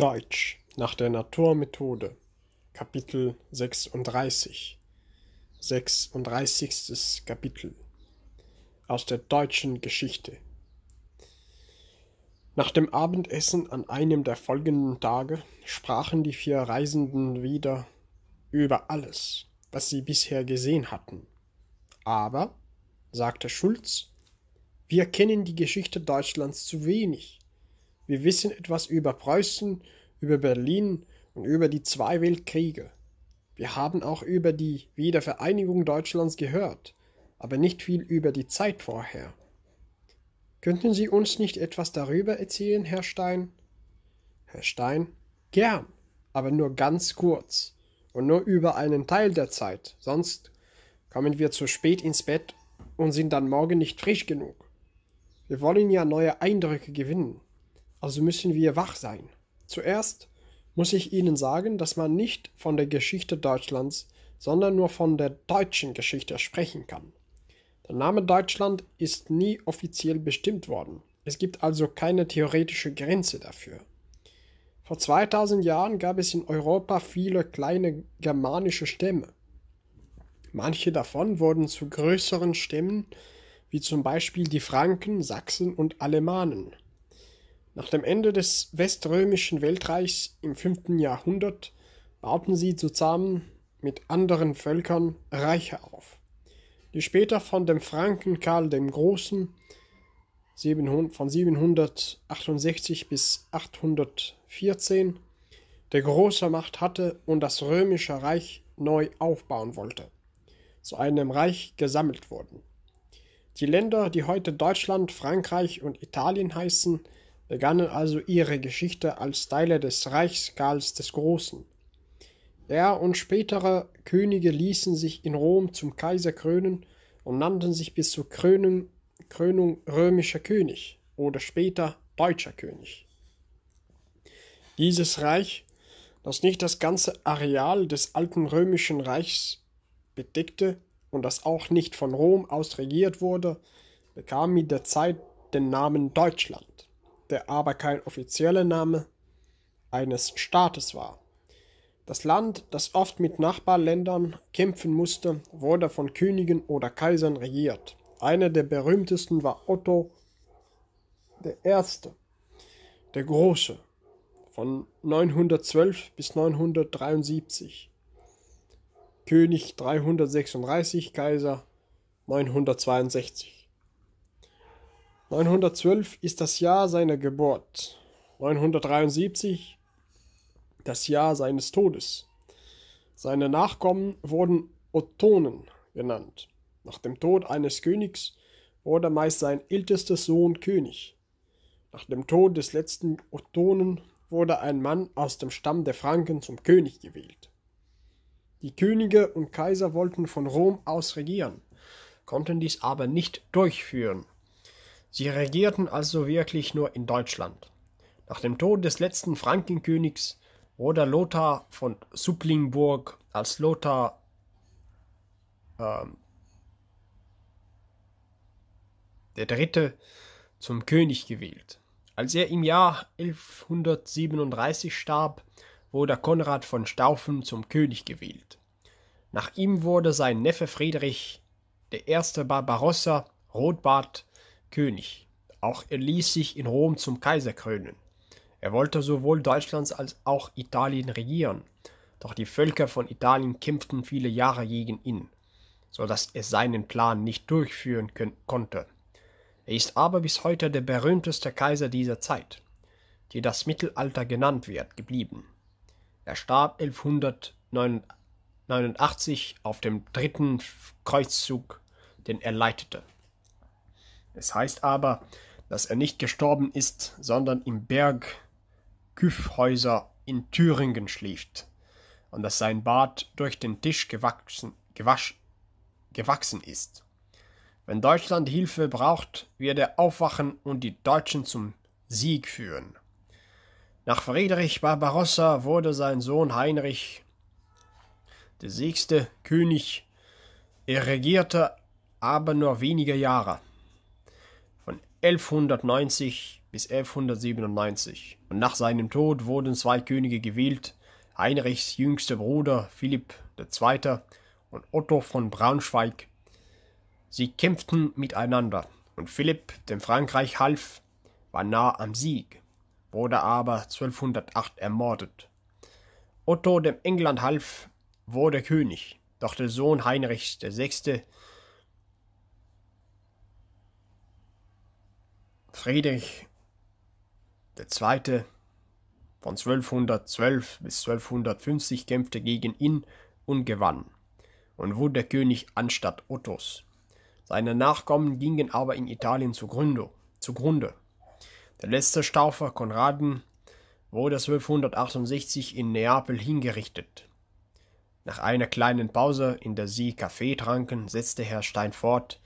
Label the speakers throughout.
Speaker 1: Deutsch nach der Naturmethode Kapitel 36 36. Kapitel aus der deutschen Geschichte Nach dem Abendessen an einem der folgenden Tage sprachen die vier Reisenden wieder über alles, was sie bisher gesehen hatten. Aber, sagte Schulz, wir kennen die Geschichte Deutschlands zu wenig. Wir wissen etwas über Preußen, über Berlin und über die zwei Weltkriege. Wir haben auch über die Wiedervereinigung Deutschlands gehört, aber nicht viel über die Zeit vorher. Könnten Sie uns nicht etwas darüber erzählen, Herr Stein? Herr Stein, gern, aber nur ganz kurz und nur über einen Teil der Zeit, sonst kommen wir zu spät ins Bett und sind dann morgen nicht frisch genug. Wir wollen ja neue Eindrücke gewinnen also müssen wir wach sein. Zuerst muss ich Ihnen sagen, dass man nicht von der Geschichte Deutschlands, sondern nur von der deutschen Geschichte sprechen kann. Der Name Deutschland ist nie offiziell bestimmt worden. Es gibt also keine theoretische Grenze dafür. Vor 2000 Jahren gab es in Europa viele kleine germanische Stämme. Manche davon wurden zu größeren Stämmen, wie zum Beispiel die Franken, Sachsen und Alemannen. Nach dem Ende des Weströmischen Weltreichs im 5. Jahrhundert bauten sie zusammen mit anderen Völkern Reiche auf, die später von dem Franken Karl dem Großen von 768 bis 814 der große Macht hatte und das römische Reich neu aufbauen wollte, zu einem Reich gesammelt wurden. Die Länder, die heute Deutschland, Frankreich und Italien heißen, begannen also ihre Geschichte als Teile des Reichs Karls des Großen. Er und spätere Könige ließen sich in Rom zum Kaiser krönen und nannten sich bis zur Krönung, Krönung römischer König oder später deutscher König. Dieses Reich, das nicht das ganze Areal des alten römischen Reichs bedeckte und das auch nicht von Rom aus regiert wurde, bekam mit der Zeit den Namen Deutschland der aber kein offizieller Name eines Staates war. Das Land, das oft mit Nachbarländern kämpfen musste, wurde von Königen oder Kaisern regiert. Einer der berühmtesten war Otto I., der Große, von 912 bis 973. König 336, Kaiser 962. 912 ist das Jahr seiner Geburt, 973 das Jahr seines Todes. Seine Nachkommen wurden Ottonen genannt. Nach dem Tod eines Königs wurde meist sein ältester Sohn König. Nach dem Tod des letzten Ottonen wurde ein Mann aus dem Stamm der Franken zum König gewählt. Die Könige und Kaiser wollten von Rom aus regieren, konnten dies aber nicht durchführen, Sie regierten also wirklich nur in Deutschland. Nach dem Tod des letzten Frankenkönigs wurde Lothar von Supplingburg als Lothar ähm, der Dritte zum König gewählt. Als er im Jahr 1137 starb, wurde Konrad von Staufen zum König gewählt. Nach ihm wurde sein Neffe Friedrich I. Barbarossa Rotbart König. Auch er ließ sich in Rom zum Kaiser krönen. Er wollte sowohl Deutschlands als auch Italien regieren, doch die Völker von Italien kämpften viele Jahre gegen ihn, so dass er seinen Plan nicht durchführen konnte. Er ist aber bis heute der berühmteste Kaiser dieser Zeit, die das Mittelalter genannt wird, geblieben. Er starb 1189 auf dem dritten Kreuzzug, den er leitete. Es heißt aber, dass er nicht gestorben ist, sondern im Berg Küffhäuser in Thüringen schläft und dass sein Bart durch den Tisch gewachsen, gewasch, gewachsen ist. Wenn Deutschland Hilfe braucht, wird er aufwachen und die Deutschen zum Sieg führen. Nach Friedrich Barbarossa wurde sein Sohn Heinrich der sechste König. Er regierte aber nur wenige Jahre. 1190
Speaker 2: bis 1197 und nach seinem Tod wurden zwei Könige gewählt, Heinrichs jüngster Bruder Philipp II. und Otto von Braunschweig. Sie kämpften miteinander und Philipp, dem Frankreich half, war nah am Sieg, wurde aber 1208 ermordet. Otto, dem England half, wurde König, doch der Sohn Heinrichs VI. Friedrich II. von 1212 bis 1250 kämpfte gegen ihn und gewann und wurde König anstatt Ottos. Seine Nachkommen gingen aber in Italien zugrunde. zugrunde. Der letzte Staufer Konraden wurde 1268 in Neapel hingerichtet. Nach einer kleinen Pause, in der sie Kaffee tranken, setzte Herr Stein fort.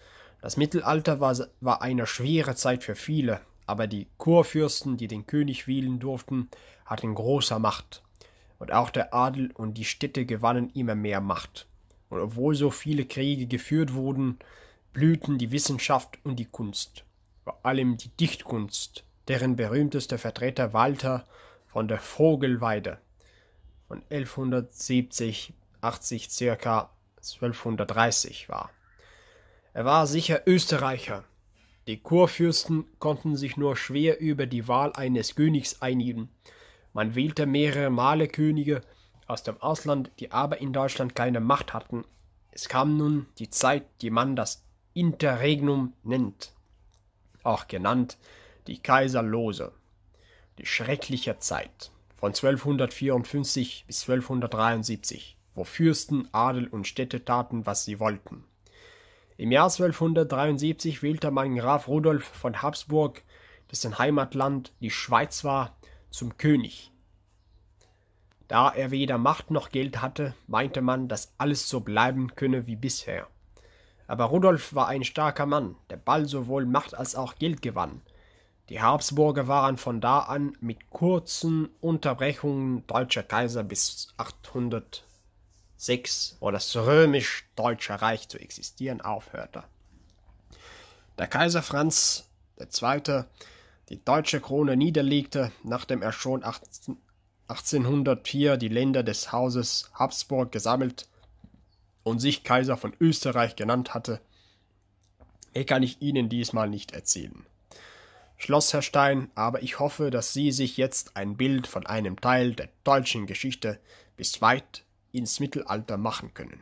Speaker 2: Das Mittelalter war, war eine schwere Zeit für viele, aber die Kurfürsten, die den König wählen durften, hatten große Macht. Und auch der Adel und die Städte gewannen immer mehr Macht. Und obwohl so viele Kriege geführt wurden, blühten die Wissenschaft und die Kunst, vor allem die Dichtkunst, deren berühmtester Vertreter Walter von der Vogelweide von 1170 80 circa 1230 war. Er war sicher Österreicher. Die Kurfürsten konnten sich nur schwer über die Wahl eines Königs einigen. Man wählte mehrere Male Könige aus dem Ausland, die aber in Deutschland keine Macht hatten. Es kam nun die Zeit, die man das Interregnum nennt, auch genannt die Kaiserlose, die schreckliche Zeit von 1254 bis 1273, wo Fürsten, Adel und Städte taten, was sie wollten. Im Jahr 1273 wählte man Graf Rudolf von Habsburg, dessen Heimatland die Schweiz war, zum König. Da er weder Macht noch Geld hatte, meinte man, dass alles so bleiben könne wie bisher. Aber Rudolf war ein starker Mann, der bald sowohl Macht als auch Geld gewann. Die Habsburger waren von da an mit kurzen Unterbrechungen deutscher Kaiser bis 806, wo das römisch-deutsche Reich zu existieren aufhörte. Der Kaiser Franz II. die deutsche Krone niederlegte, nachdem er schon 1804 die Länder des Hauses Habsburg gesammelt und sich Kaiser von Österreich genannt hatte, er kann ich Ihnen diesmal nicht erzählen. Schloss Herr Stein, aber ich hoffe, dass Sie sich jetzt ein Bild von einem Teil der deutschen Geschichte bis weit ins Mittelalter machen können.